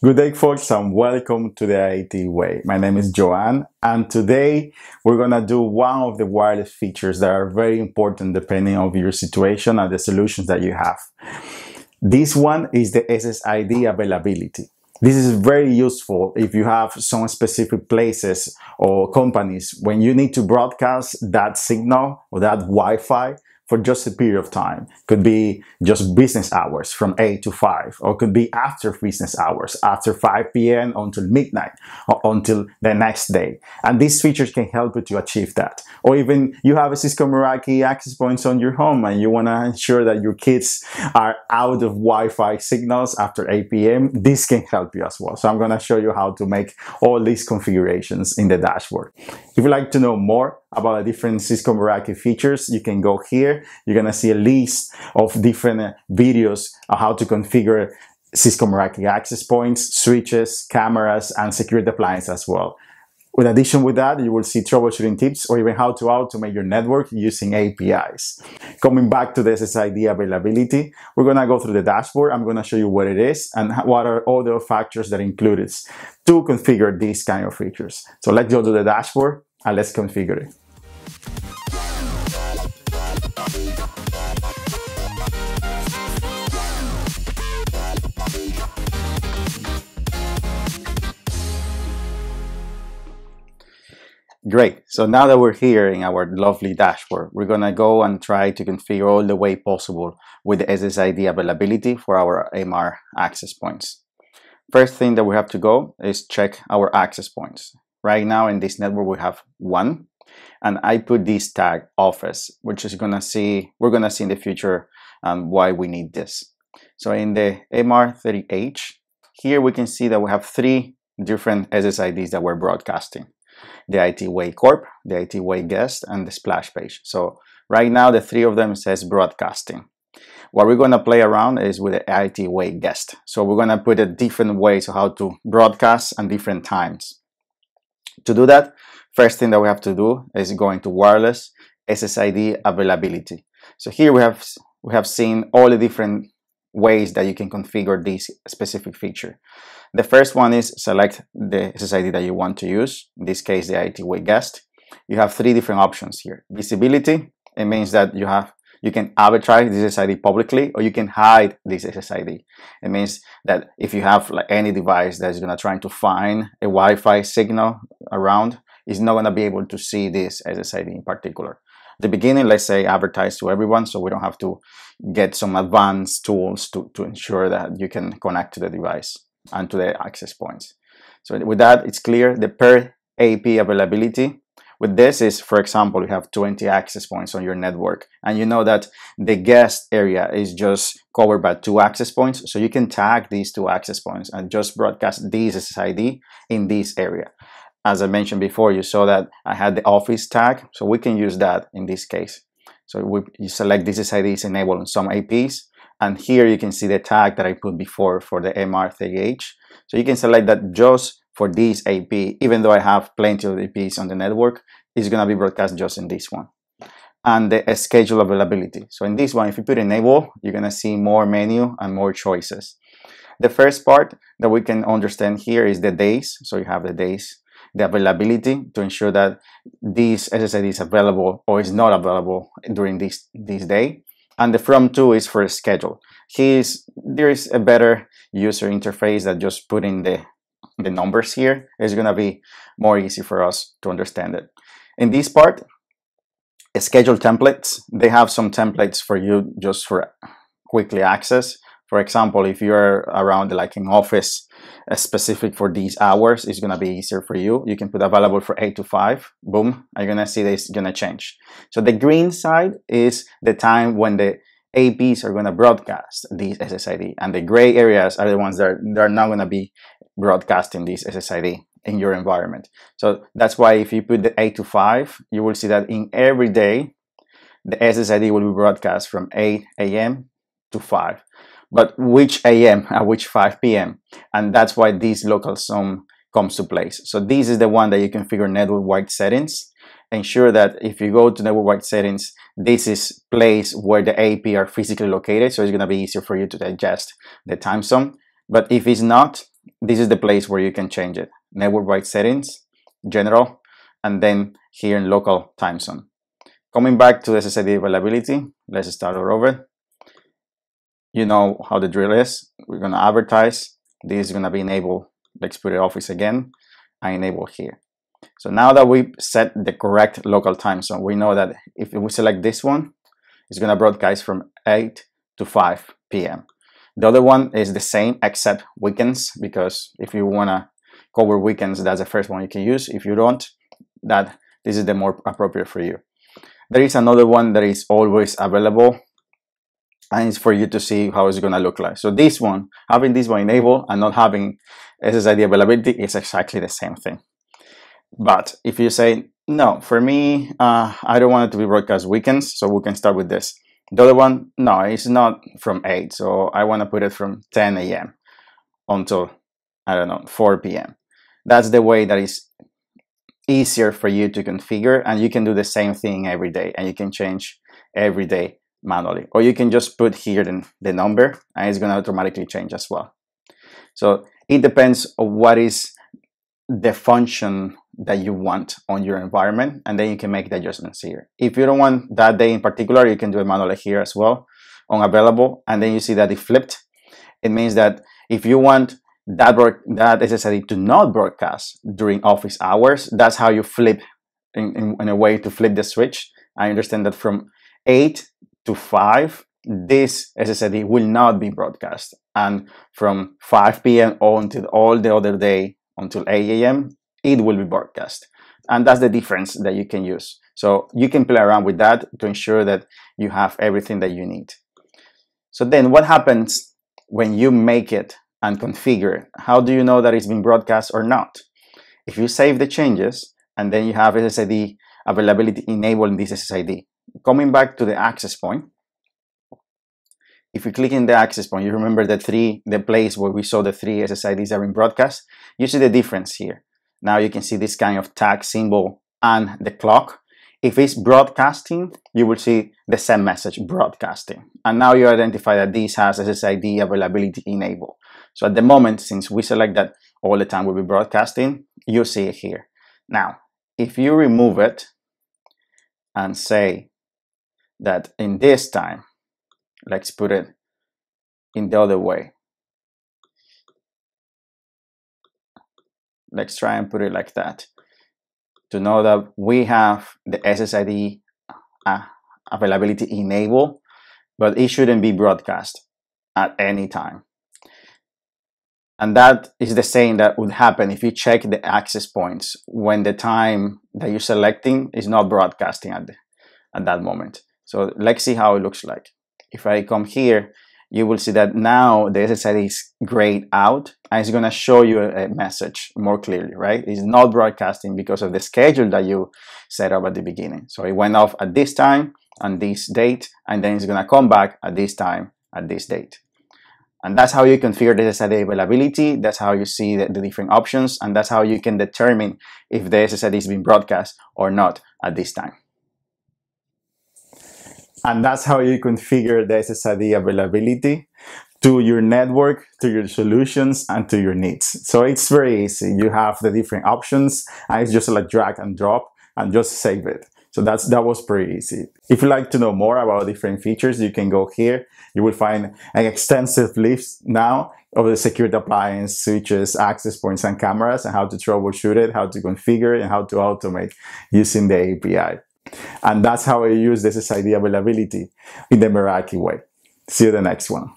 Good day, folks, and welcome to the IT Way. My name is Joanne and today we're gonna do one of the wireless features that are very important depending on your situation and the solutions that you have. This one is the SSID availability. This is very useful if you have some specific places or companies when you need to broadcast that signal or that Wi-Fi for just a period of time. Could be just business hours from 8 to 5, or could be after business hours, after 5 p.m. until midnight, or until the next day. And these features can help you to achieve that. Or even you have a Cisco Meraki access points on your home and you want to ensure that your kids are out of Wi-Fi signals after 8 p.m. This can help you as well. So I'm going to show you how to make all these configurations in the dashboard. If you'd like to know more about the different Cisco Meraki features, you can go here. You're gonna see a list of different uh, videos on how to configure Cisco Meraki access points, switches, cameras, and security appliances as well. In addition with that, you will see troubleshooting tips or even how to automate your network using APIs. Coming back to the SSID availability, we're gonna go through the dashboard. I'm gonna show you what it is and what are all the factors that included to configure these kind of features. So let's go to the dashboard and let's configure it. Great. So now that we're here in our lovely dashboard, we're going to go and try to configure all the way possible with the SSID availability for our MR access points. First thing that we have to go is check our access points. Right now in this network, we have one, and I put this tag office, which is gonna see, we're gonna see in the future um, why we need this. So in the MR30H, here we can see that we have three different SSIDs that we're broadcasting. The IT Way Corp, the IT Way Guest, and the splash page. So right now the three of them says broadcasting. What we're going to play around is with the IT Way Guest. So we're going to put a different ways of how to broadcast and different times. To do that, first thing that we have to do is go into wireless SSID availability. So here we have we have seen all the different ways that you can configure this specific feature. The first one is select the SSID that you want to use, in this case the IT Way Guest. You have three different options here. Visibility, it means that you have you can arbitrage this SSID publicly or you can hide this SSID. It means that if you have like any device that's gonna try to find a Wi-Fi signal around, it's not gonna be able to see this SSID in particular. the beginning, let's say advertise to everyone so we don't have to get some advanced tools to, to ensure that you can connect to the device and to the access points. So with that, it's clear the per AP availability with this is, for example, you have 20 access points on your network and you know that the guest area is just covered by two access points. So you can tag these two access points and just broadcast this SSID in this area. As I mentioned before, you saw that I had the office tag. So we can use that in this case. So we, you select this SSID is enabled on some APs. And here you can see the tag that I put before for the MR30H. So you can select that just for this AP, even though I have plenty of APs on the network, it's going to be broadcast just in this one. And the schedule availability. So in this one, if you put enable, you're going to see more menu and more choices. The first part that we can understand here is the days. So you have the days, the availability to ensure that this SSID is available or is not available during this, this day. And the from to is for schedule. Here's, there is a better user interface that just putting the the numbers here is going to be more easy for us to understand it. In this part, schedule templates, they have some templates for you just for quickly access. For example, if you're around like an office uh, specific for these hours, it's gonna be easier for you. You can put available for eight to five, boom, you're gonna see this gonna change. So the green side is the time when the APs are gonna broadcast these SSID and the gray areas are the ones that are, that are not gonna be broadcasting this SSID in your environment. So that's why if you put the 8 to 5, you will see that in every day, the SSID will be broadcast from 8 a.m. to 5. But which a.m. and which 5 p.m. And that's why this local sum comes to place. So this is the one that you configure network-wide settings. Ensure that if you go to network-wide settings, this is place where the AP are physically located. So it's going to be easier for you to digest the time zone. But if it's not, this is the place where you can change it. Network-wide settings, general, and then here in local time zone. Coming back to SSID availability, let's start over. You know how the drill is. We're gonna advertise. This is gonna be enabled. Let's put it office again. I enable here. So now that we set the correct local time zone, we know that if we select this one, it's gonna broadcast from 8 to 5 p.m. The other one is the same except weekends because if you wanna cover weekends, that's the first one you can use. If you don't, that this is the more appropriate for you. There is another one that is always available and it's for you to see how it's gonna look like. So this one, having this one enabled and not having SSID availability is exactly the same thing. But if you say, no, for me, uh, I don't want it to be broadcast weekends, so we can start with this. The other one, no, it's not from 8, so I want to put it from 10 a.m. until, I don't know, 4 p.m. That's the way that is easier for you to configure, and you can do the same thing every day, and you can change every day manually. Or you can just put here the, the number, and it's going to automatically change as well. So it depends on what is the function that you want on your environment and then you can make the adjustments here. If you don't want that day in particular, you can do it manually here as well on available and then you see that it flipped. It means that if you want that, that SSID to not broadcast during office hours, that's how you flip in, in, in a way to flip the switch. I understand that from 8 to 5, this SSID will not be broadcast. And from 5 p.m. on to all the other day until 8 a.m., it will be broadcast. And that's the difference that you can use. So you can play around with that to ensure that you have everything that you need. So then what happens when you make it and configure? It? How do you know that it's been broadcast or not? If you save the changes and then you have SSID availability enabled in this SSID, coming back to the access point, if you click in the access point, you remember the three, the place where we saw the three SSIDs are in broadcast, you see the difference here. Now you can see this kind of tag symbol and the clock. If it's broadcasting, you will see the same message broadcasting. And now you identify that this has SSID availability enabled. So at the moment, since we select that all the time will be broadcasting, you see it here. Now, if you remove it and say that in this time, let's put it in the other way. Let's try and put it like that to know that we have the SSID uh, availability enabled, but it shouldn't be broadcast at any time. And that is the same that would happen if you check the access points when the time that you're selecting is not broadcasting at, the, at that moment. So let's see how it looks like. If I come here you will see that now the SSID is grayed out and it's going to show you a, message more clearly, right? It's not broadcasting because of the schedule that you set up at the beginning. So it went off at this time and this date, and then it's going to come back at this time at this date. And that's how you configure the SSID availability. That's how you see the, the different options, and that's how you can determine if the SSID is being broadcast or not at this time. And that's how you configure the SSID availability to your network, to your solutions, and to your needs. So it's very easy. You have the different options, and it's just like drag and drop and just save it. So that's that was pretty easy. If you'd like to know more about different features, you can go here. You will find an extensive list now of the secured appliance, switches, access points, and cameras, and how to troubleshoot it, how to configure it, and how to automate using the API. And that's how I use this SSID availability in the Meraki way. See you the next one.